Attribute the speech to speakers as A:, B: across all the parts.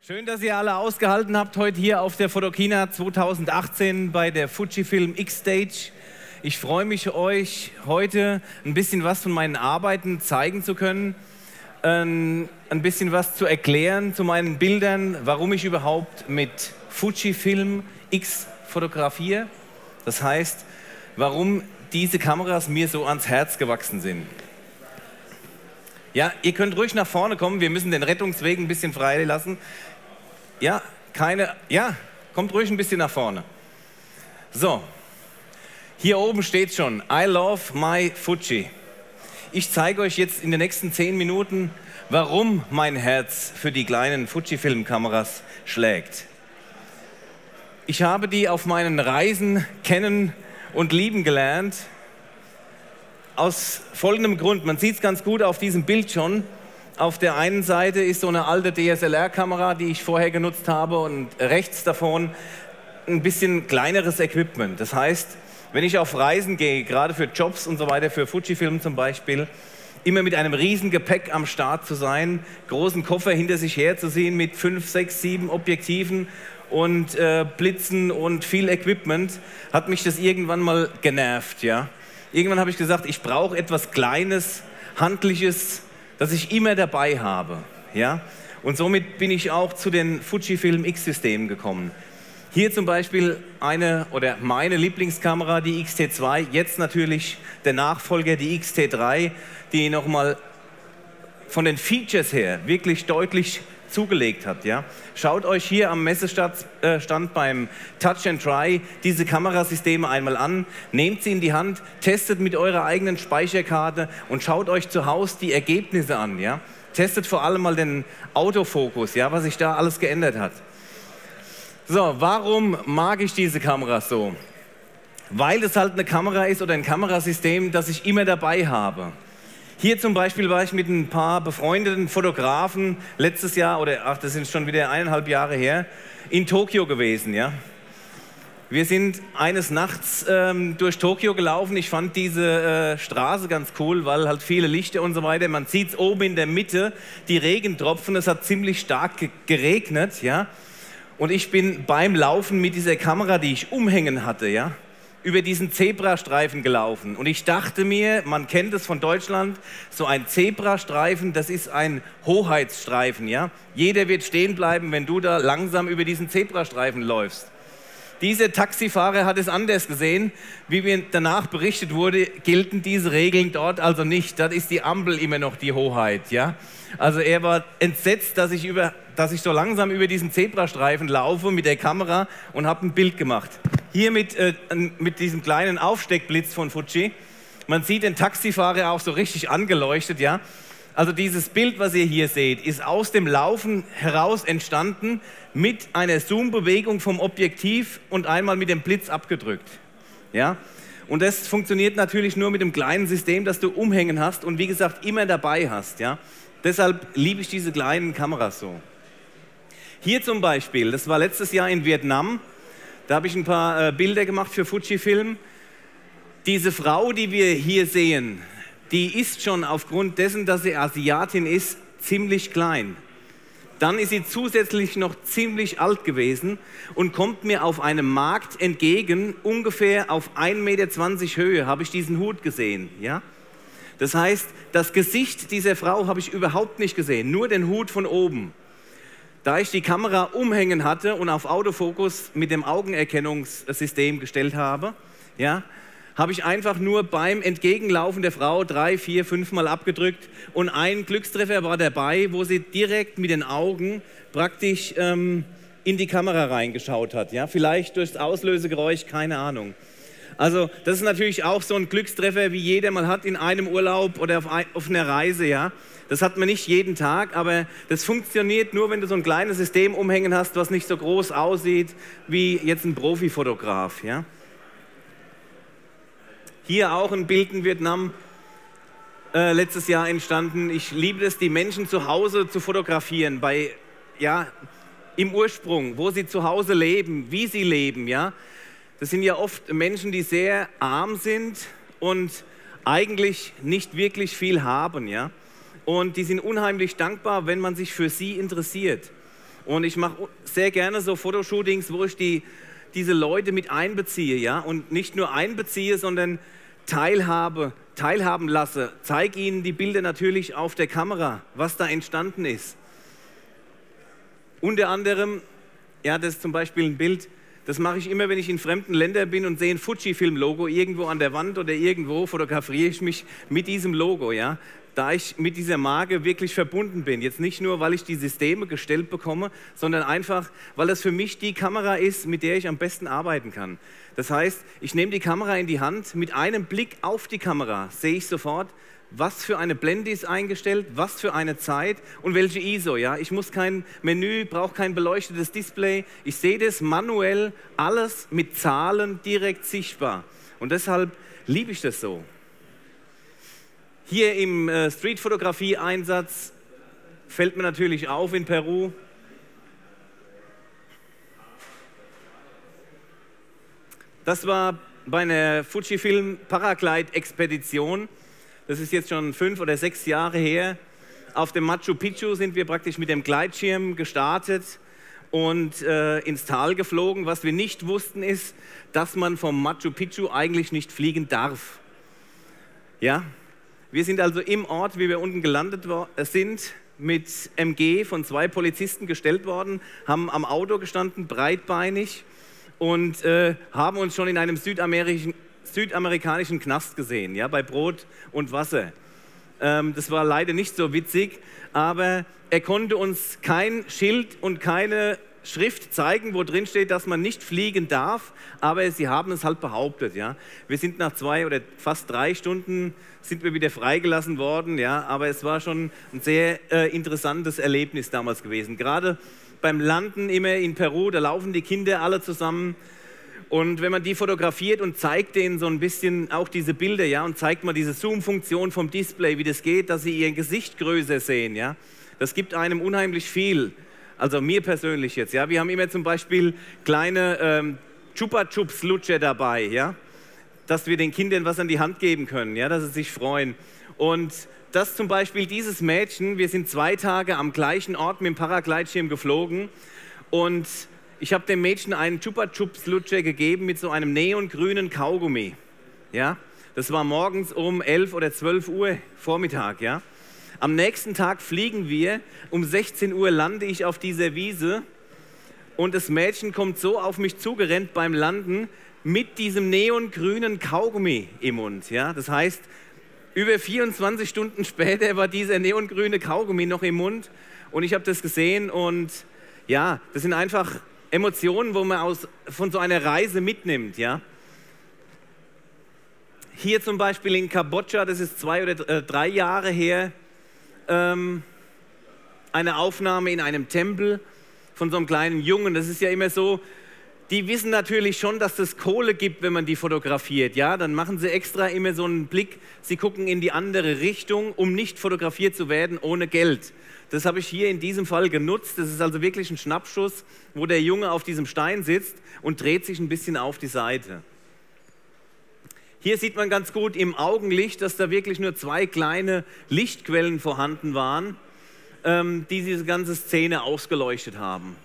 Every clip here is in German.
A: Schön, dass ihr alle ausgehalten habt heute hier auf der Fotokina 2018 bei der Fujifilm X-Stage. Ich freue mich, euch heute ein bisschen was von meinen Arbeiten zeigen zu können, ein bisschen was zu erklären zu meinen Bildern, warum ich überhaupt mit Fujifilm X fotografiere. Das heißt, warum diese Kameras mir so ans Herz gewachsen sind. Ja, ihr könnt ruhig nach vorne kommen, wir müssen den Rettungsweg ein bisschen frei lassen. Ja, keine, ja, kommt ruhig ein bisschen nach vorne. So, hier oben steht schon, I love my Fuji. Ich zeige euch jetzt in den nächsten zehn Minuten, warum mein Herz für die kleinen Fuji-Filmkameras schlägt. Ich habe die auf meinen Reisen kennen und lieben gelernt. Aus folgendem Grund, man sieht es ganz gut auf diesem Bild schon, auf der einen Seite ist so eine alte DSLR-Kamera, die ich vorher genutzt habe und rechts davon ein bisschen kleineres Equipment. Das heißt, wenn ich auf Reisen gehe, gerade für Jobs und so weiter, für Fujifilm zum Beispiel, immer mit einem riesen Gepäck am Start zu sein, großen Koffer hinter sich herzuziehen mit fünf, sechs, sieben Objektiven und äh, Blitzen und viel Equipment, hat mich das irgendwann mal genervt. Ja? Irgendwann habe ich gesagt, ich brauche etwas Kleines, Handliches, das ich immer dabei habe. Ja? Und somit bin ich auch zu den Fujifilm X-Systemen gekommen. Hier zum Beispiel eine oder meine Lieblingskamera, die XT2, jetzt natürlich der Nachfolger, die XT3, die nochmal von den Features her wirklich deutlich zugelegt hat. Ja? Schaut euch hier am Messestand äh, beim Touch and Try diese Kamerasysteme einmal an, nehmt sie in die Hand, testet mit eurer eigenen Speicherkarte und schaut euch zu Hause die Ergebnisse an. Ja? Testet vor allem mal den Autofokus, ja, was sich da alles geändert hat. So, warum mag ich diese Kamera so? Weil es halt eine Kamera ist oder ein Kamerasystem, das ich immer dabei habe. Hier zum Beispiel war ich mit ein paar befreundeten Fotografen letztes Jahr, oder ach, das sind schon wieder eineinhalb Jahre her, in Tokio gewesen, ja. Wir sind eines Nachts ähm, durch Tokio gelaufen. Ich fand diese äh, Straße ganz cool, weil halt viele Lichter und so weiter. Man sieht es oben in der Mitte, die Regentropfen. Es hat ziemlich stark ge geregnet, ja. Und ich bin beim Laufen mit dieser Kamera, die ich umhängen hatte, ja, über diesen Zebrastreifen gelaufen. Und ich dachte mir, man kennt es von Deutschland, so ein Zebrastreifen, das ist ein Hoheitsstreifen. Ja? Jeder wird stehen bleiben, wenn du da langsam über diesen Zebrastreifen läufst. Dieser Taxifahrer hat es anders gesehen. Wie mir danach berichtet wurde, gelten diese Regeln dort also nicht. Das ist die Ampel immer noch die Hoheit. Ja? Also er war entsetzt, dass ich, über, dass ich so langsam über diesen Zebrastreifen laufe mit der Kamera und habe ein Bild gemacht. Hier mit, äh, mit diesem kleinen Aufsteckblitz von Fuji. Man sieht den Taxifahrer auch so richtig angeleuchtet, ja. Also dieses Bild, was ihr hier seht, ist aus dem Laufen heraus entstanden mit einer Zoom-Bewegung vom Objektiv und einmal mit dem Blitz abgedrückt. Ja? Und das funktioniert natürlich nur mit dem kleinen System, das du umhängen hast und wie gesagt immer dabei hast. Ja? Deshalb liebe ich diese kleinen Kameras so. Hier zum Beispiel, das war letztes Jahr in Vietnam, da habe ich ein paar äh, Bilder gemacht für Fujifilm. Diese Frau, die wir hier sehen, die ist schon aufgrund dessen, dass sie Asiatin ist, ziemlich klein. Dann ist sie zusätzlich noch ziemlich alt gewesen und kommt mir auf einem Markt entgegen, ungefähr auf 1,20 Meter Höhe, habe ich diesen Hut gesehen. Ja? Das heißt, das Gesicht dieser Frau habe ich überhaupt nicht gesehen, nur den Hut von oben. Da ich die Kamera umhängen hatte und auf Autofokus mit dem Augenerkennungssystem gestellt habe, ja, habe ich einfach nur beim Entgegenlaufen der Frau drei, vier, fünf Mal abgedrückt und ein Glückstreffer war dabei, wo sie direkt mit den Augen praktisch ähm, in die Kamera reingeschaut hat. Ja? Vielleicht durchs Auslösegeräusch, keine Ahnung. Also das ist natürlich auch so ein Glückstreffer, wie jeder mal hat in einem Urlaub oder auf, ein, auf einer Reise. Ja? Das hat man nicht jeden Tag, aber das funktioniert nur, wenn du so ein kleines System umhängen hast, was nicht so groß aussieht wie jetzt ein Profifotograf. Ja? Hier auch ein Bild in Vietnam, äh, letztes Jahr entstanden. Ich liebe es, die Menschen zu Hause zu fotografieren, bei, ja, im Ursprung, wo sie zu Hause leben, wie sie leben. Ja? Das sind ja oft Menschen, die sehr arm sind und eigentlich nicht wirklich viel haben, ja. Und die sind unheimlich dankbar, wenn man sich für sie interessiert. Und ich mache sehr gerne so Fotoshootings, wo ich die, diese Leute mit einbeziehe, ja. Und nicht nur einbeziehe, sondern teilhabe, teilhaben lasse. Zeige ihnen die Bilder natürlich auf der Kamera, was da entstanden ist. Unter anderem, ja, das ist zum Beispiel ein Bild, das mache ich immer, wenn ich in fremden Ländern bin und sehe ein Fujifilm-Logo irgendwo an der Wand oder irgendwo, fotografiere ich mich mit diesem Logo, ja, da ich mit dieser Marke wirklich verbunden bin. Jetzt nicht nur, weil ich die Systeme gestellt bekomme, sondern einfach, weil das für mich die Kamera ist, mit der ich am besten arbeiten kann. Das heißt, ich nehme die Kamera in die Hand, mit einem Blick auf die Kamera sehe ich sofort, was für eine Blende ist eingestellt, was für eine Zeit und welche ISO. Ja? Ich muss kein Menü, brauche kein beleuchtetes Display. Ich sehe das manuell, alles mit Zahlen direkt sichtbar. Und deshalb liebe ich das so. Hier im äh, Streetfotografie-Einsatz fällt mir natürlich auf in Peru. Das war bei einer Fujifilm Paraglide-Expedition das ist jetzt schon fünf oder sechs Jahre her. Auf dem Machu Picchu sind wir praktisch mit dem Gleitschirm gestartet und äh, ins Tal geflogen. Was wir nicht wussten, ist, dass man vom Machu Picchu eigentlich nicht fliegen darf. Ja, wir sind also im Ort, wie wir unten gelandet äh, sind, mit MG von zwei Polizisten gestellt worden, haben am Auto gestanden, breitbeinig und äh, haben uns schon in einem südamerikanischen südamerikanischen Knast gesehen, ja, bei Brot und Wasser. Ähm, das war leider nicht so witzig, aber er konnte uns kein Schild und keine Schrift zeigen, wo drin steht, dass man nicht fliegen darf, aber sie haben es halt behauptet. Ja. Wir sind nach zwei oder fast drei Stunden sind wir wieder freigelassen worden, ja, aber es war schon ein sehr äh, interessantes Erlebnis damals gewesen. Gerade beim Landen immer in Peru, da laufen die Kinder alle zusammen und wenn man die fotografiert und zeigt denen so ein bisschen auch diese Bilder, ja, und zeigt mal diese Zoom-Funktion vom Display, wie das geht, dass sie ihr Gesicht größer sehen, ja, das gibt einem unheimlich viel. Also mir persönlich jetzt, ja. Wir haben immer zum Beispiel kleine ähm, Chupa Chups Lutscher dabei, ja, dass wir den Kindern was an die Hand geben können, ja, dass sie sich freuen. Und das zum Beispiel dieses Mädchen, wir sind zwei Tage am gleichen Ort mit dem Paragleitschirm geflogen und ich habe dem Mädchen einen Chupa Chups Lutscher gegeben mit so einem neongrünen Kaugummi. Ja, das war morgens um 11 oder 12 Uhr Vormittag. Ja, am nächsten Tag fliegen wir. Um 16 Uhr lande ich auf dieser Wiese und das Mädchen kommt so auf mich zugerannt beim Landen mit diesem neongrünen Kaugummi im Mund. Ja, das heißt, über 24 Stunden später war dieser neongrüne Kaugummi noch im Mund und ich habe das gesehen und ja, das sind einfach Emotionen, wo man aus, von so einer Reise mitnimmt, ja. Hier zum Beispiel in Kambodscha, das ist zwei oder äh, drei Jahre her, ähm, eine Aufnahme in einem Tempel von so einem kleinen Jungen. Das ist ja immer so, die wissen natürlich schon, dass es Kohle gibt, wenn man die fotografiert. Ja, dann machen sie extra immer so einen Blick. Sie gucken in die andere Richtung, um nicht fotografiert zu werden ohne Geld. Das habe ich hier in diesem Fall genutzt. Das ist also wirklich ein Schnappschuss, wo der Junge auf diesem Stein sitzt und dreht sich ein bisschen auf die Seite. Hier sieht man ganz gut im Augenlicht, dass da wirklich nur zwei kleine Lichtquellen vorhanden waren, ähm, die diese ganze Szene ausgeleuchtet haben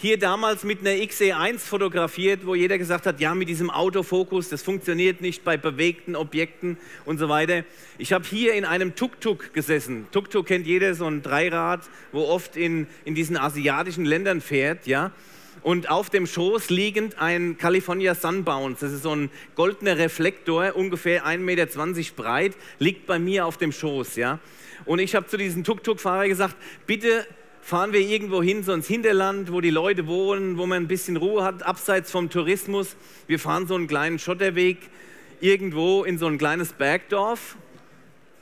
A: hier damals mit einer XE1 fotografiert, wo jeder gesagt hat, ja, mit diesem Autofokus, das funktioniert nicht bei bewegten Objekten und so weiter. Ich habe hier in einem Tuk-Tuk gesessen. Tuk-Tuk kennt jeder, so ein Dreirad, wo oft in, in diesen asiatischen Ländern fährt, ja. Und auf dem Schoß liegend ein California Sunbounce. Das ist so ein goldener Reflektor, ungefähr 1,20 Meter breit, liegt bei mir auf dem Schoß, ja. Und ich habe zu diesem Tuk-Tuk-Fahrer gesagt, bitte fahren wir irgendwo hin, so ins Hinterland, wo die Leute wohnen, wo man ein bisschen Ruhe hat, abseits vom Tourismus. Wir fahren so einen kleinen Schotterweg irgendwo in so ein kleines Bergdorf.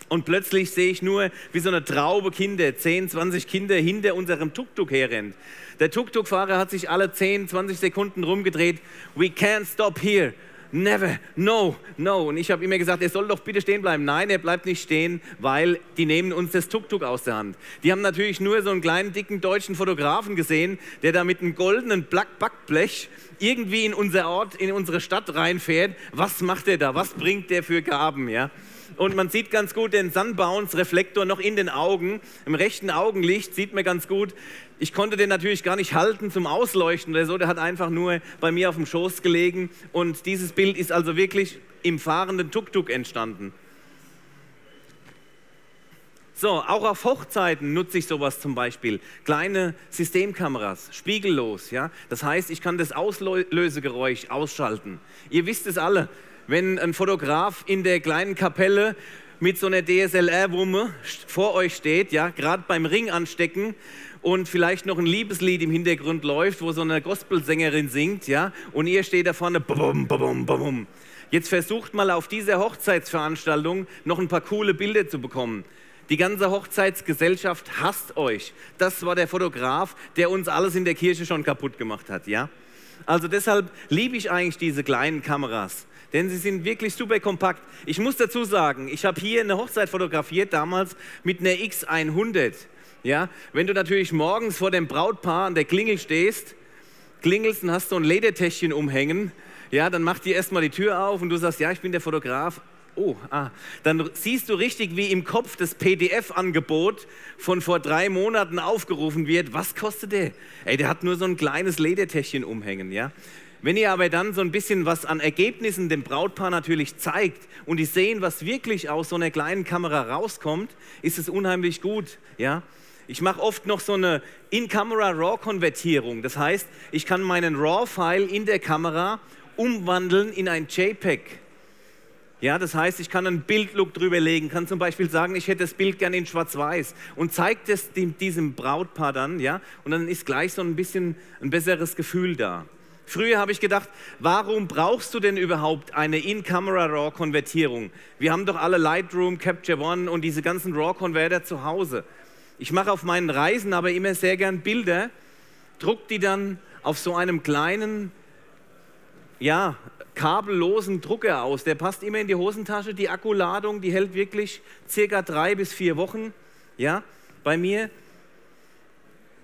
A: Und plötzlich sehe ich nur, wie so eine Traube Kinder, 10, 20 Kinder hinter unserem Tuk-Tuk herrennt. Der Tuk-Tuk-Fahrer hat sich alle 10, 20 Sekunden rumgedreht. We can't stop here. never, no, no. Und ich habe immer gesagt, er soll doch bitte stehen bleiben. Nein, er bleibt nicht stehen, weil die nehmen uns das Tuk-Tuk aus der Hand. Die haben natürlich nur so einen kleinen, dicken deutschen Fotografen gesehen, der da mit einem goldenen Backblech irgendwie in unser Ort, in unsere Stadt reinfährt. Was macht er da? Was bringt der für Gaben? Ja? Und man sieht ganz gut den Sunbounce-Reflektor noch in den Augen. Im rechten Augenlicht sieht man ganz gut. Ich konnte den natürlich gar nicht halten zum Ausleuchten oder so. Der hat einfach nur bei mir auf dem Schoß gelegen. Und dieses Bild ist also wirklich im fahrenden Tuk-Tuk entstanden. So, auch auf Hochzeiten nutze ich sowas zum Beispiel. Kleine Systemkameras, spiegellos. Ja? Das heißt, ich kann das Auslösegeräusch ausschalten. Ihr wisst es alle, wenn ein Fotograf in der kleinen Kapelle mit so einer DSLR-Wumme vor euch steht, ja, gerade beim Ring anstecken und vielleicht noch ein Liebeslied im Hintergrund läuft, wo so eine Gospelsängerin singt, ja, und ihr steht da vorne, bum, bum, bum, Jetzt versucht mal auf dieser Hochzeitsveranstaltung noch ein paar coole Bilder zu bekommen. Die ganze Hochzeitsgesellschaft hasst euch. Das war der Fotograf, der uns alles in der Kirche schon kaputt gemacht hat, ja? Also deshalb liebe ich eigentlich diese kleinen Kameras, denn sie sind wirklich super kompakt. Ich muss dazu sagen, ich habe hier eine Hochzeit fotografiert damals mit einer X100. Ja, wenn du natürlich morgens vor dem Brautpaar an der Klingel stehst, klingelst und hast so ein Ledertäschchen umhängen, ja, dann macht die erstmal die Tür auf und du sagst, ja, ich bin der Fotograf, oh, ah, dann siehst du richtig, wie im Kopf das PDF-Angebot von vor drei Monaten aufgerufen wird. Was kostet der? Ey, der hat nur so ein kleines Ledertäschchen umhängen, ja. Wenn ihr aber dann so ein bisschen was an Ergebnissen dem Brautpaar natürlich zeigt und die sehen, was wirklich aus so einer kleinen Kamera rauskommt, ist es unheimlich gut, ja. Ich mache oft noch so eine In-Camera-RAW-Konvertierung. Das heißt, ich kann meinen RAW-File in der Kamera umwandeln in ein JPEG. Ja, das heißt, ich kann einen Bildlook drüber legen, kann zum Beispiel sagen, ich hätte das Bild gerne in Schwarz-Weiß und zeigt es dem, diesem Brautpaar dann, ja, und dann ist gleich so ein bisschen ein besseres Gefühl da. Früher habe ich gedacht, warum brauchst du denn überhaupt eine In-Camera-RAW-Konvertierung? Wir haben doch alle Lightroom, Capture One und diese ganzen RAW-Konverter zu Hause. Ich mache auf meinen Reisen aber immer sehr gern Bilder, druck die dann auf so einem kleinen, ja, kabellosen Drucker aus. Der passt immer in die Hosentasche. Die Akkuladung, die hält wirklich circa drei bis vier Wochen. Ja, bei mir.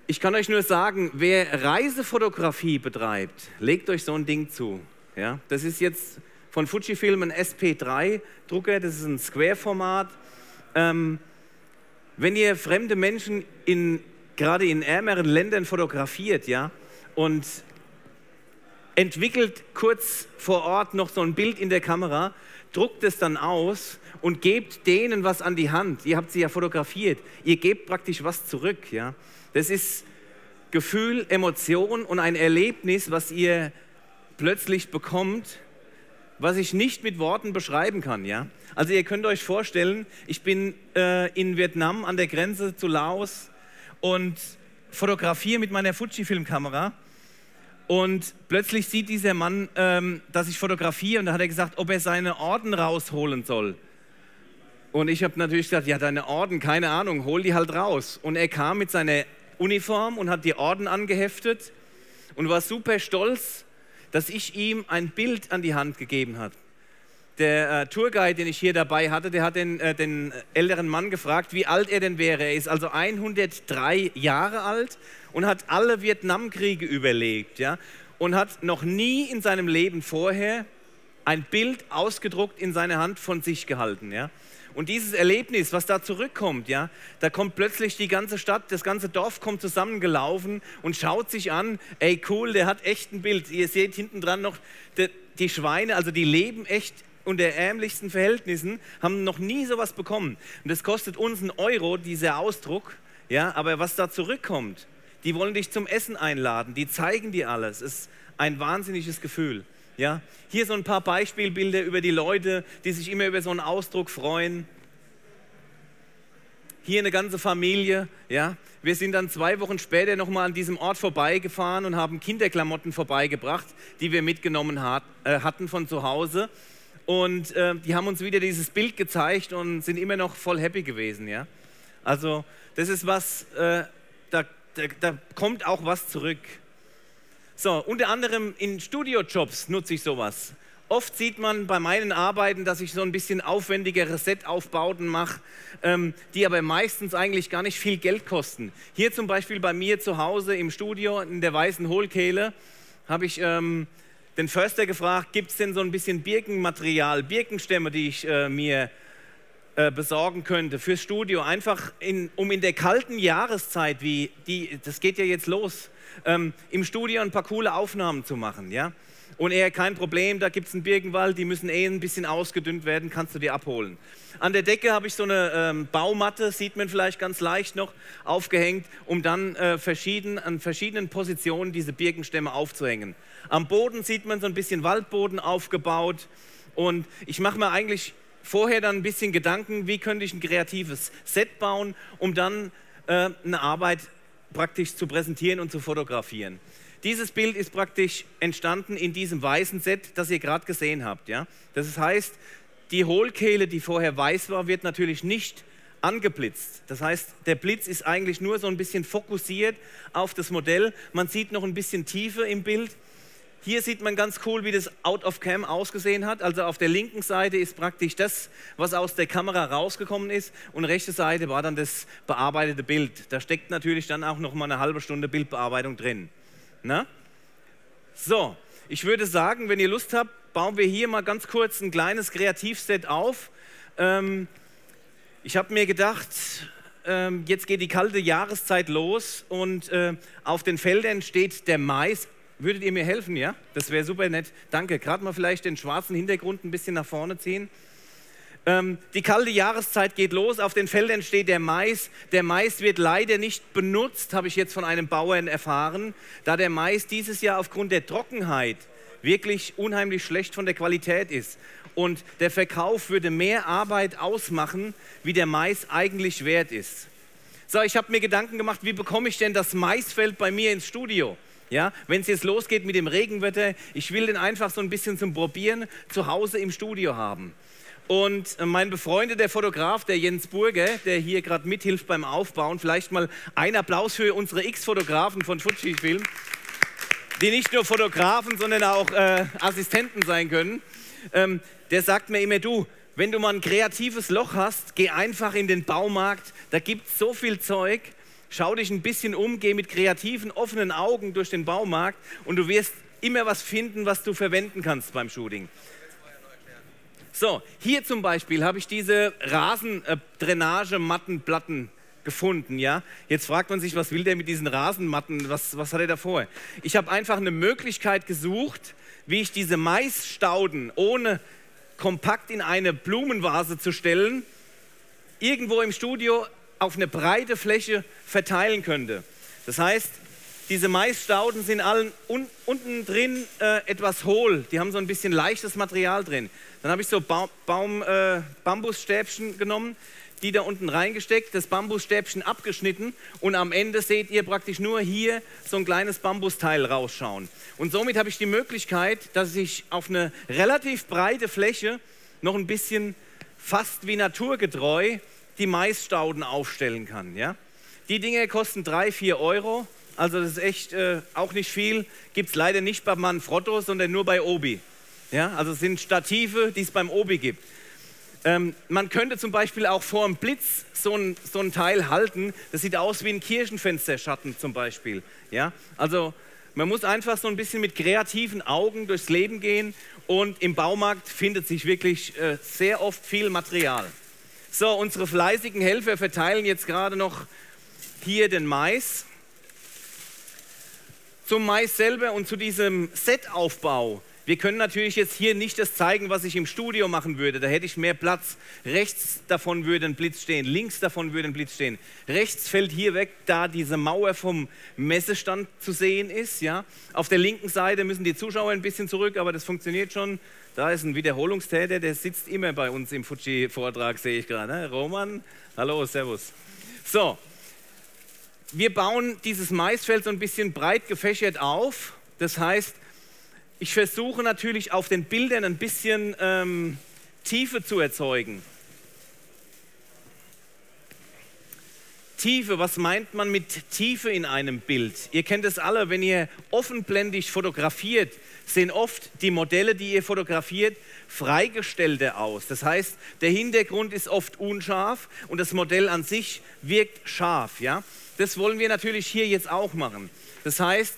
A: Ich kann euch nur sagen, wer Reisefotografie betreibt, legt euch so ein Ding zu. Ja, das ist jetzt von Fujifilm ein SP3-Drucker, das ist ein Square-Format. Ähm, wenn ihr fremde Menschen in, gerade in ärmeren Ländern fotografiert, ja, und entwickelt kurz vor Ort noch so ein Bild in der Kamera, druckt es dann aus und gebt denen was an die Hand. Ihr habt sie ja fotografiert. Ihr gebt praktisch was zurück. Ja? Das ist Gefühl, Emotion und ein Erlebnis, was ihr plötzlich bekommt, was ich nicht mit Worten beschreiben kann. Ja? Also ihr könnt euch vorstellen, ich bin äh, in Vietnam an der Grenze zu Laos und fotografiere mit meiner Fujifilm-Kamera und plötzlich sieht dieser Mann, ähm, dass ich fotografiere und da hat er gesagt, ob er seine Orden rausholen soll. Und ich habe natürlich gesagt, ja, deine Orden, keine Ahnung, hol die halt raus. Und er kam mit seiner Uniform und hat die Orden angeheftet und war super stolz, dass ich ihm ein Bild an die Hand gegeben habe. Der äh, Tourguide, den ich hier dabei hatte, der hat den, äh, den älteren Mann gefragt, wie alt er denn wäre. Er ist also 103 Jahre alt und hat alle Vietnamkriege überlebt, ja, und hat noch nie in seinem Leben vorher ein Bild ausgedruckt in seine Hand von sich gehalten, ja. Und dieses Erlebnis, was da zurückkommt, ja, da kommt plötzlich die ganze Stadt, das ganze Dorf kommt zusammengelaufen und schaut sich an, ey cool, der hat echt ein Bild. Ihr seht hinten dran noch die Schweine, also die leben echt unter ärmlichsten Verhältnissen, haben noch nie sowas bekommen. Und das kostet uns einen Euro, dieser Ausdruck, ja, aber was da zurückkommt, die wollen dich zum Essen einladen, die zeigen dir alles. Es ist ein wahnsinniges Gefühl. Ja? Hier so ein paar Beispielbilder über die Leute, die sich immer über so einen Ausdruck freuen. Hier eine ganze Familie. Ja? Wir sind dann zwei Wochen später nochmal an diesem Ort vorbeigefahren und haben Kinderklamotten vorbeigebracht, die wir mitgenommen hat, äh, hatten von zu Hause. Und äh, die haben uns wieder dieses Bild gezeigt und sind immer noch voll happy gewesen. Ja? Also das ist was, äh, da da, da kommt auch was zurück. So, unter anderem in Studiojobs nutze ich sowas. Oft sieht man bei meinen Arbeiten, dass ich so ein bisschen aufwendigere Set-Aufbauten mache, ähm, die aber meistens eigentlich gar nicht viel Geld kosten. Hier zum Beispiel bei mir zu Hause im Studio in der Weißen Hohlkehle habe ich ähm, den Förster gefragt, gibt es denn so ein bisschen Birkenmaterial, Birkenstämme, die ich äh, mir äh, besorgen könnte fürs Studio, einfach in, um in der kalten Jahreszeit, wie die, das geht ja jetzt los, ähm, im Studio ein paar coole Aufnahmen zu machen, ja. Und er, kein Problem, da gibt es einen Birkenwald, die müssen eh ein bisschen ausgedünnt werden, kannst du dir abholen. An der Decke habe ich so eine ähm, Baumatte, sieht man vielleicht ganz leicht noch, aufgehängt, um dann äh, verschieden, an verschiedenen Positionen diese Birkenstämme aufzuhängen. Am Boden sieht man so ein bisschen Waldboden aufgebaut. Und ich mache mir eigentlich vorher dann ein bisschen Gedanken, wie könnte ich ein kreatives Set bauen, um dann äh, eine Arbeit praktisch zu präsentieren und zu fotografieren. Dieses Bild ist praktisch entstanden in diesem weißen Set, das ihr gerade gesehen habt. Ja? Das heißt, die Hohlkehle, die vorher weiß war, wird natürlich nicht angeblitzt. Das heißt, der Blitz ist eigentlich nur so ein bisschen fokussiert auf das Modell. Man sieht noch ein bisschen Tiefe im Bild. Hier sieht man ganz cool, wie das Out of Cam ausgesehen hat. Also auf der linken Seite ist praktisch das, was aus der Kamera rausgekommen ist und rechte Seite war dann das bearbeitete Bild. Da steckt natürlich dann auch noch mal eine halbe Stunde Bildbearbeitung drin. Na? So, ich würde sagen, wenn ihr Lust habt, bauen wir hier mal ganz kurz ein kleines Kreativset auf. Ähm, ich habe mir gedacht, ähm, jetzt geht die kalte Jahreszeit los und äh, auf den Feldern steht der Mais. Würdet ihr mir helfen, ja? Das wäre super nett. Danke. Gerade mal vielleicht den schwarzen Hintergrund ein bisschen nach vorne ziehen. Ähm, die kalte Jahreszeit geht los, auf den Feldern steht der Mais. Der Mais wird leider nicht benutzt, habe ich jetzt von einem Bauern erfahren, da der Mais dieses Jahr aufgrund der Trockenheit wirklich unheimlich schlecht von der Qualität ist. Und der Verkauf würde mehr Arbeit ausmachen, wie der Mais eigentlich wert ist. So, ich habe mir Gedanken gemacht, wie bekomme ich denn das Maisfeld bei mir ins Studio? Ja, wenn es jetzt losgeht mit dem Regenwetter, ich will den einfach so ein bisschen zum Probieren zu Hause im Studio haben. Und äh, mein befreundeter Fotograf, der Jens Burger, der hier gerade mithilft beim Aufbauen, vielleicht mal ein Applaus für unsere X-Fotografen von Fujifilm, die nicht nur Fotografen, sondern auch äh, Assistenten sein können. Ähm, der sagt mir immer, du, wenn du mal ein kreatives Loch hast, geh einfach in den Baumarkt, da gibt es so viel Zeug schau dich ein bisschen um, geh mit kreativen, offenen Augen durch den Baumarkt und du wirst immer was finden, was du verwenden kannst beim Shooting. So, hier zum Beispiel habe ich diese Rasendrainagemattenplatten gefunden, ja. Jetzt fragt man sich, was will der mit diesen Rasenmatten, was, was hat er da vor? Ich habe einfach eine Möglichkeit gesucht, wie ich diese Maisstauden ohne kompakt in eine Blumenvase zu stellen, irgendwo im Studio auf eine breite Fläche verteilen könnte. Das heißt, diese Maisstauden sind allen un unten drin äh, etwas hohl. Die haben so ein bisschen leichtes Material drin. Dann habe ich so ba Baum, äh, Bambusstäbchen genommen, die da unten reingesteckt, das Bambusstäbchen abgeschnitten und am Ende seht ihr praktisch nur hier so ein kleines Bambusteil rausschauen. Und somit habe ich die Möglichkeit, dass ich auf eine relativ breite Fläche noch ein bisschen fast wie naturgetreu die Maisstauden aufstellen kann. Ja? Die Dinge kosten 3, 4 Euro, also das ist echt äh, auch nicht viel. Gibt es leider nicht bei Manfrotto, sondern nur bei Obi. Ja? Also es sind Stative, die es beim Obi gibt. Ähm, man könnte zum Beispiel auch vor dem Blitz so ein, so ein Teil halten. Das sieht aus wie ein Kirchenfensterschatten zum Beispiel. Ja? Also man muss einfach so ein bisschen mit kreativen Augen durchs Leben gehen und im Baumarkt findet sich wirklich äh, sehr oft viel Material. So, unsere fleißigen Helfer verteilen jetzt gerade noch hier den Mais. Zum Mais selber und zu diesem Setaufbau. Wir können natürlich jetzt hier nicht das zeigen, was ich im Studio machen würde. Da hätte ich mehr Platz. Rechts davon würde ein Blitz stehen, links davon würde ein Blitz stehen. Rechts fällt hier weg, da diese Mauer vom Messestand zu sehen ist. Ja? Auf der linken Seite müssen die Zuschauer ein bisschen zurück, aber das funktioniert schon. Da ist ein Wiederholungstäter, der sitzt immer bei uns im Fuji-Vortrag, sehe ich gerade. Ne? Roman, hallo, servus. So, wir bauen dieses Maisfeld so ein bisschen breit gefächert auf. Das heißt, ich versuche natürlich auf den Bildern ein bisschen ähm, Tiefe zu erzeugen. Tiefe, was meint man mit Tiefe in einem Bild? Ihr kennt es alle, wenn ihr offenblendig fotografiert, sehen oft die Modelle, die ihr fotografiert, freigestellte aus. Das heißt, der Hintergrund ist oft unscharf und das Modell an sich wirkt scharf. Ja? Das wollen wir natürlich hier jetzt auch machen. Das heißt,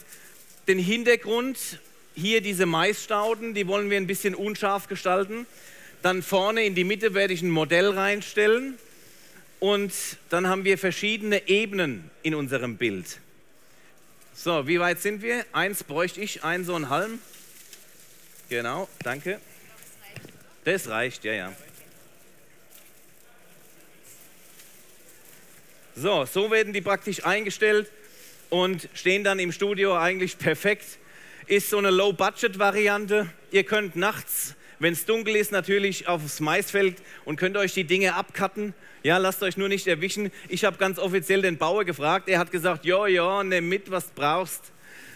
A: den Hintergrund, hier diese Maisstauden, die wollen wir ein bisschen unscharf gestalten. Dann vorne in die Mitte werde ich ein Modell reinstellen und dann haben wir verschiedene Ebenen in unserem Bild. So, wie weit sind wir? Eins bräuchte ich, ein so ein Halm. Genau, danke. Das reicht, ja, ja. So, so werden die praktisch eingestellt und stehen dann im Studio eigentlich perfekt. Ist so eine Low-Budget-Variante. Ihr könnt nachts, wenn es dunkel ist, natürlich aufs Maisfeld und könnt euch die Dinge abcutten. Ja, lasst euch nur nicht erwischen. Ich habe ganz offiziell den Bauer gefragt. Er hat gesagt, ja, ja, nimm mit, was du brauchst,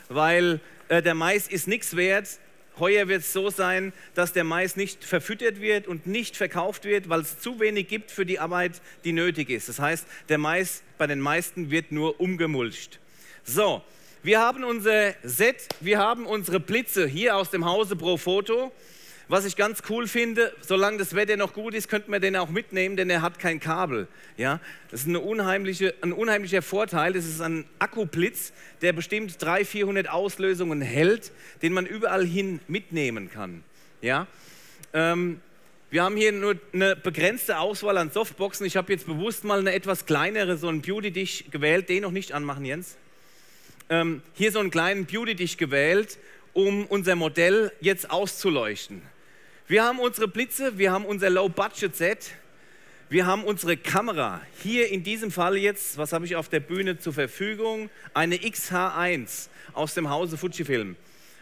A: weil äh, der Mais ist nichts wert. Heuer wird es so sein, dass der Mais nicht verfüttert wird und nicht verkauft wird, weil es zu wenig gibt für die Arbeit, die nötig ist. Das heißt, der Mais bei den meisten wird nur umgemulcht. So, wir haben unser Set, wir haben unsere Blitze hier aus dem Hause Pro Foto. Was ich ganz cool finde, solange das Wetter noch gut ist, könnten wir den auch mitnehmen, denn er hat kein Kabel. Ja? Das ist eine unheimliche, ein unheimlicher Vorteil. Das ist ein Akkublitz, der bestimmt 300, 400 Auslösungen hält, den man überall hin mitnehmen kann. Ja? Ähm, wir haben hier nur eine begrenzte Auswahl an Softboxen. Ich habe jetzt bewusst mal eine etwas kleinere, so einen Beauty-Dish gewählt. Den noch nicht anmachen, Jens. Ähm, hier so einen kleinen Beauty-Dish gewählt, um unser Modell jetzt auszuleuchten. Wir haben unsere Blitze, wir haben unser Low-Budget-Set, wir haben unsere Kamera. Hier in diesem Fall jetzt, was habe ich auf der Bühne zur Verfügung? Eine XH1 aus dem Hause Fujifilm.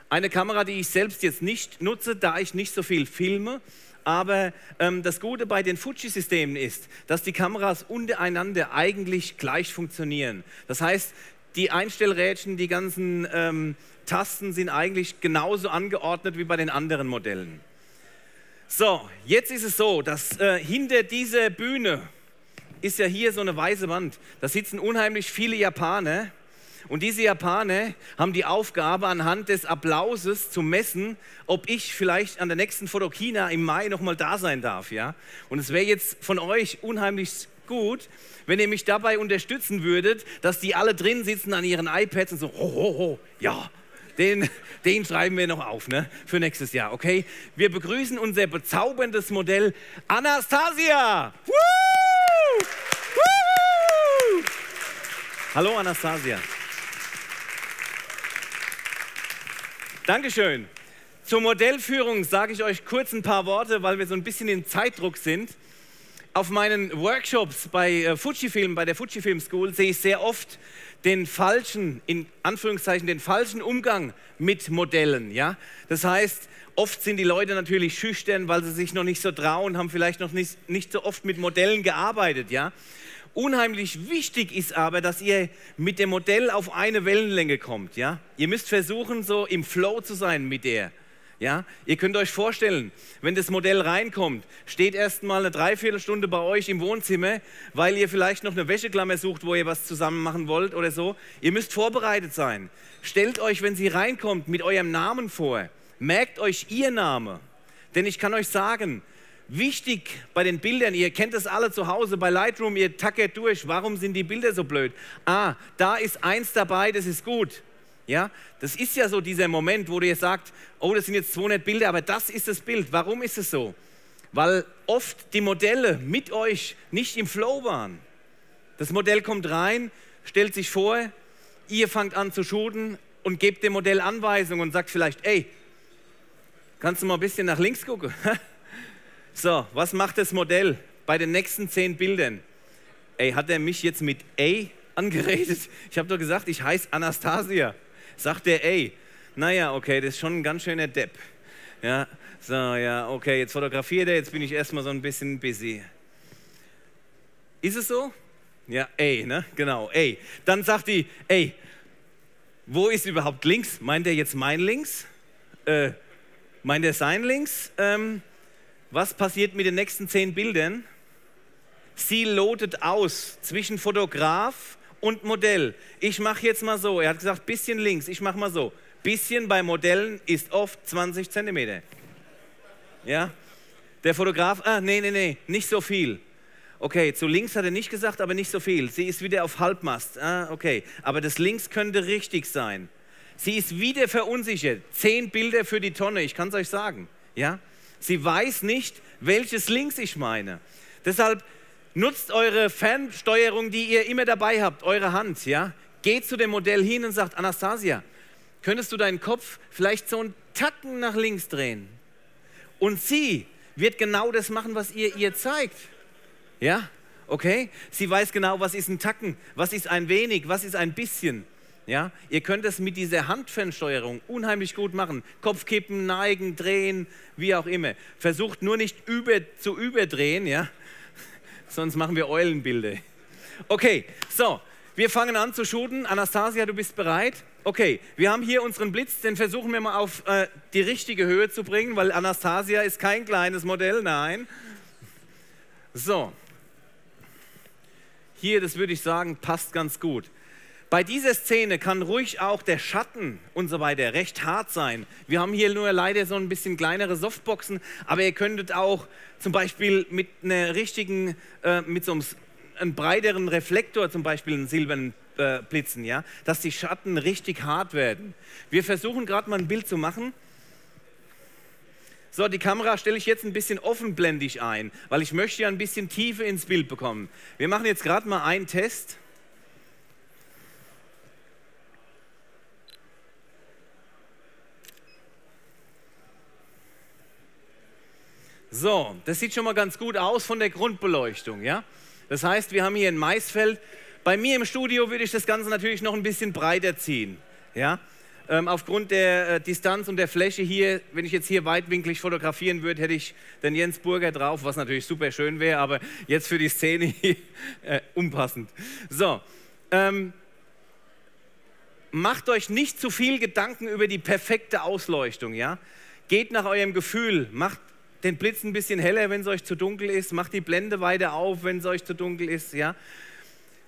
A: Eine Kamera, die ich selbst jetzt nicht nutze, da ich nicht so viel filme. Aber ähm, das Gute bei den Fuji-Systemen ist, dass die Kameras untereinander eigentlich gleich funktionieren. Das heißt, die Einstellrädchen, die ganzen ähm, Tasten sind eigentlich genauso angeordnet wie bei den anderen Modellen. So, jetzt ist es so, dass äh, hinter dieser Bühne ist ja hier so eine weiße Wand. Da sitzen unheimlich viele Japaner. Und diese Japaner haben die Aufgabe, anhand des Applauses zu messen, ob ich vielleicht an der nächsten Fotokina im Mai nochmal da sein darf. Ja? Und es wäre jetzt von euch unheimlich gut, wenn ihr mich dabei unterstützen würdet, dass die alle drin sitzen an ihren iPads und so, ho, ho, ho, ja, den, den schreiben wir noch auf ne? für nächstes Jahr, okay? Wir begrüßen unser bezauberndes Modell Anastasia. Woo! Woo! Hallo Anastasia. Dankeschön. Zur Modellführung sage ich euch kurz ein paar Worte, weil wir so ein bisschen in Zeitdruck sind. Auf meinen Workshops bei äh, Fujifilm, bei der Fujifilm School, sehe ich sehr oft den falschen, in Anführungszeichen, den falschen Umgang mit Modellen. Ja? Das heißt, oft sind die Leute natürlich schüchtern, weil sie sich noch nicht so trauen, haben vielleicht noch nicht, nicht so oft mit Modellen gearbeitet. Ja? Unheimlich wichtig ist aber, dass ihr mit dem Modell auf eine Wellenlänge kommt. Ja? Ihr müsst versuchen, so im Flow zu sein mit der. Ja, ihr könnt euch vorstellen, wenn das Modell reinkommt, steht erst mal eine Dreiviertelstunde bei euch im Wohnzimmer, weil ihr vielleicht noch eine Wäscheklammer sucht, wo ihr was zusammen machen wollt oder so. Ihr müsst vorbereitet sein. Stellt euch, wenn sie reinkommt, mit eurem Namen vor. Merkt euch ihr Name. Denn ich kann euch sagen, wichtig bei den Bildern, ihr kennt das alle zu Hause bei Lightroom, ihr tackert durch. Warum sind die Bilder so blöd? Ah, da ist eins dabei, das ist gut. Ja, das ist ja so dieser Moment, wo du jetzt sagst, oh, das sind jetzt 200 Bilder, aber das ist das Bild. Warum ist es so? Weil oft die Modelle mit euch nicht im Flow waren. Das Modell kommt rein, stellt sich vor, ihr fangt an zu shooten und gebt dem Modell Anweisungen und sagt vielleicht, ey, kannst du mal ein bisschen nach links gucken? so, was macht das Modell bei den nächsten zehn Bildern? Ey, hat er mich jetzt mit A angeredet? Ich habe doch gesagt, ich heiße Anastasia sagt er, ey, naja, okay, das ist schon ein ganz schöner Depp. Ja, so, ja, okay, jetzt fotografiert er, jetzt bin ich erstmal so ein bisschen busy. Ist es so? Ja, ey, ne? Genau, ey. Dann sagt die, ey, wo ist überhaupt links? Meint er jetzt mein links? Äh, meint er sein links? Ähm, was passiert mit den nächsten zehn Bildern? Sie lotet aus zwischen Fotograf und Modell. Ich mache jetzt mal so. Er hat gesagt, bisschen links. Ich mache mal so. Bisschen bei Modellen ist oft 20 Zentimeter. Ja? Der Fotograf, ah, nee, nee, nee, nicht so viel. Okay, zu links hat er nicht gesagt, aber nicht so viel. Sie ist wieder auf Halbmast. Ah, okay, aber das links könnte richtig sein. Sie ist wieder verunsichert. Zehn Bilder für die Tonne, ich kann es euch sagen. Ja? Sie weiß nicht, welches links ich meine. Deshalb nutzt eure Fernsteuerung, die ihr immer dabei habt, eure Hand. Ja? Geht zu dem Modell hin und sagt, Anastasia, könntest du deinen Kopf vielleicht so einen Tacken nach links drehen? Und sie wird genau das machen, was ihr ihr zeigt. Ja? Okay? Sie weiß genau, was ist ein Tacken, was ist ein wenig, was ist ein bisschen. Ja? Ihr könnt es mit dieser Handfernsteuerung unheimlich gut machen. Kopf kippen, neigen, drehen, wie auch immer. Versucht nur nicht über, zu überdrehen, ja? Sonst machen wir Eulenbilder. Okay, so, wir fangen an zu shooten. Anastasia, du bist bereit? Okay, wir haben hier unseren Blitz, den versuchen wir mal auf äh, die richtige Höhe zu bringen, weil Anastasia ist kein kleines Modell, nein. So, hier, das würde ich sagen, passt ganz gut. Bei dieser Szene kann ruhig auch der Schatten und so weiter recht hart sein. Wir haben hier nur leider so ein bisschen kleinere Softboxen, aber ihr könntet auch zum Beispiel mit einer richtigen, äh, mit so einem, einem, breiteren Reflektor zum Beispiel einen silbernen äh, blitzen, ja, dass die Schatten richtig hart werden. Wir versuchen gerade mal ein Bild zu machen. So, die Kamera stelle ich jetzt ein bisschen offenblendig ein, weil ich möchte ja ein bisschen Tiefe ins Bild bekommen. Wir machen jetzt gerade mal einen Test. So, das sieht schon mal ganz gut aus von der Grundbeleuchtung, ja? Das heißt, wir haben hier ein Maisfeld. Bei mir im Studio würde ich das Ganze natürlich noch ein bisschen breiter ziehen, ja? Ähm, aufgrund der äh, Distanz und der Fläche hier, wenn ich jetzt hier weitwinklig fotografieren würde, hätte ich den Jens Burger drauf, was natürlich super schön wäre, aber jetzt für die Szene hier äh, unpassend. So, ähm, macht euch nicht zu viel Gedanken über die perfekte Ausleuchtung, ja? Geht nach eurem Gefühl, macht den Blitz ein bisschen heller, wenn es euch zu dunkel ist, macht die Blende weiter auf, wenn es euch zu dunkel ist, ja.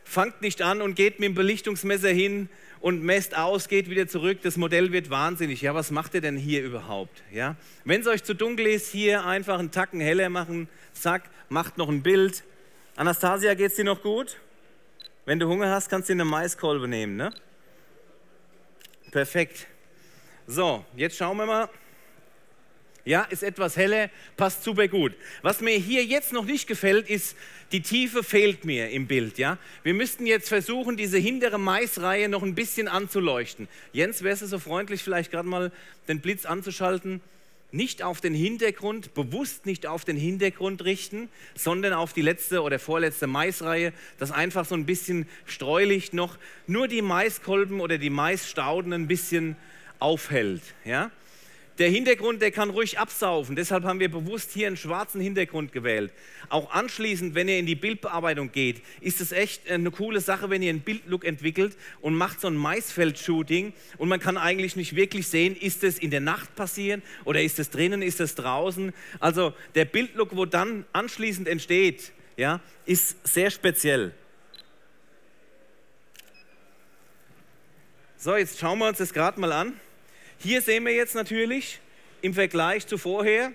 A: Fangt nicht an und geht mit dem Belichtungsmesser hin und messt aus, geht wieder zurück, das Modell wird wahnsinnig. Ja, was macht ihr denn hier überhaupt? Ja? Wenn es euch zu dunkel ist, hier einfach einen Tacken heller machen, zack, macht noch ein Bild. Anastasia, geht's dir noch gut? Wenn du Hunger hast, kannst du eine Maiskolbe nehmen, ne? Perfekt. So, jetzt schauen wir mal. Ja, ist etwas heller, passt super gut. Was mir hier jetzt noch nicht gefällt, ist, die Tiefe fehlt mir im Bild. Ja? Wir müssten jetzt versuchen, diese hintere Maisreihe noch ein bisschen anzuleuchten. Jens, wärst du so freundlich, vielleicht gerade mal den Blitz anzuschalten? Nicht auf den Hintergrund, bewusst nicht auf den Hintergrund richten, sondern auf die letzte oder vorletzte Maisreihe, das einfach so ein bisschen Streulicht noch nur die Maiskolben oder die Maisstauden ein bisschen aufhält. Ja? Der Hintergrund, der kann ruhig absaufen. Deshalb haben wir bewusst hier einen schwarzen Hintergrund gewählt. Auch anschließend, wenn ihr in die Bildbearbeitung geht, ist es echt eine coole Sache, wenn ihr einen Bildlook entwickelt und macht so ein Maisfeld-Shooting und man kann eigentlich nicht wirklich sehen, ist es in der Nacht passieren oder ist es drinnen, ist es draußen. Also der Bildlook, wo dann anschließend entsteht, ja, ist sehr speziell. So, jetzt schauen wir uns das gerade mal an. Hier sehen wir jetzt natürlich im Vergleich zu vorher,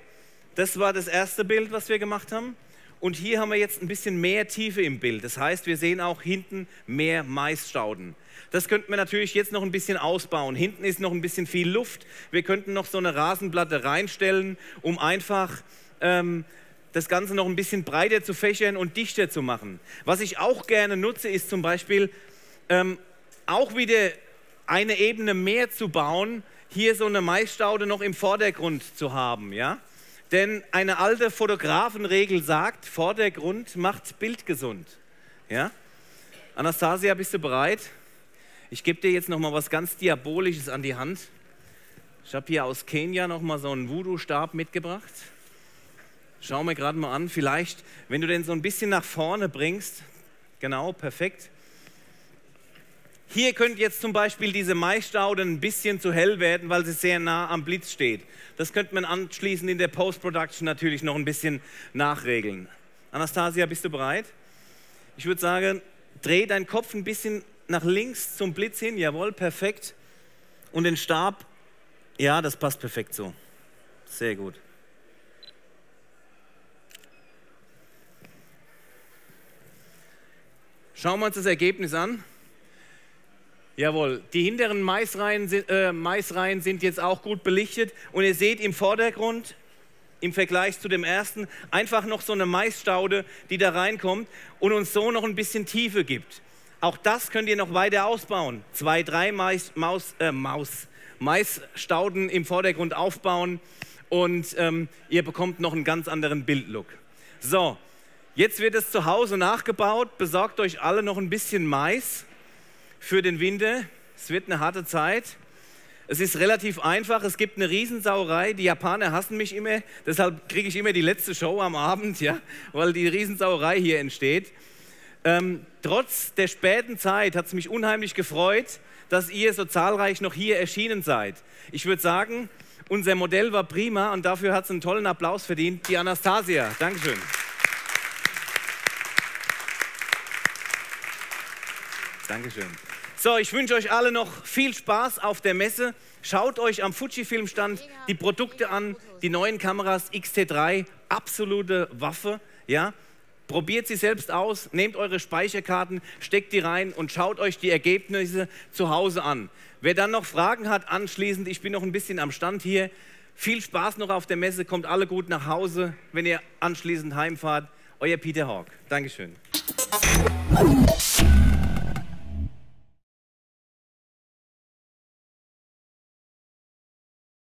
A: das war das erste Bild, was wir gemacht haben. Und hier haben wir jetzt ein bisschen mehr Tiefe im Bild. Das heißt, wir sehen auch hinten mehr Maisstauden. Das könnten wir natürlich jetzt noch ein bisschen ausbauen. Hinten ist noch ein bisschen viel Luft. Wir könnten noch so eine Rasenplatte reinstellen, um einfach ähm, das Ganze noch ein bisschen breiter zu fächern und dichter zu machen. Was ich auch gerne nutze, ist zum Beispiel ähm, auch wieder eine Ebene mehr zu bauen, hier so eine Maisstaude noch im Vordergrund zu haben, ja? Denn eine alte Fotografenregel sagt, Vordergrund macht Bild gesund, ja? Anastasia, bist du bereit? Ich gebe dir jetzt noch mal was ganz Diabolisches an die Hand. Ich habe hier aus Kenia noch mal so einen Voodoo-Stab mitgebracht. Schau mir gerade mal an, vielleicht, wenn du den so ein bisschen nach vorne bringst, genau, perfekt. Hier könnte jetzt zum Beispiel diese Maisstaude ein bisschen zu hell werden, weil sie sehr nah am Blitz steht. Das könnte man anschließend in der Post-Production natürlich noch ein bisschen nachregeln. Anastasia, bist du bereit? Ich würde sagen, dreh deinen Kopf ein bisschen nach links zum Blitz hin. Jawohl, perfekt. Und den Stab, ja, das passt perfekt so. Sehr gut. Schauen wir uns das Ergebnis an. Jawohl, die hinteren Maisreihen, äh, Maisreihen sind jetzt auch gut belichtet und ihr seht im Vordergrund im Vergleich zu dem ersten einfach noch so eine Maisstaude, die da reinkommt und uns so noch ein bisschen Tiefe gibt. Auch das könnt ihr noch weiter ausbauen. Zwei, drei Mais, Maus, äh, Maus, Maisstauden im Vordergrund aufbauen und ähm, ihr bekommt noch einen ganz anderen Bildlook. So, jetzt wird es zu Hause nachgebaut. Besorgt euch alle noch ein bisschen Mais für den Winter. Es wird eine harte Zeit. Es ist relativ einfach. Es gibt eine Riesensauerei. Die Japaner hassen mich immer. Deshalb kriege ich immer die letzte Show am Abend, ja, weil die Riesensauerei hier entsteht. Ähm, trotz der späten Zeit hat es mich unheimlich gefreut, dass ihr so zahlreich noch hier erschienen seid. Ich würde sagen, unser Modell war prima und dafür hat es einen tollen Applaus verdient. Die Anastasia. Dankeschön. Dankeschön. So, ich wünsche euch alle noch viel Spaß auf der Messe. Schaut euch am Fujifilm-Stand die Produkte an, die neuen Kameras XT3, absolute Waffe. Ja? Probiert sie selbst aus, nehmt eure Speicherkarten, steckt die rein und schaut euch die Ergebnisse zu Hause an. Wer dann noch Fragen hat anschließend, ich bin noch ein bisschen am Stand hier. Viel Spaß noch auf der Messe, kommt alle gut nach Hause, wenn ihr anschließend heimfahrt. Euer Peter Hawk. Dankeschön.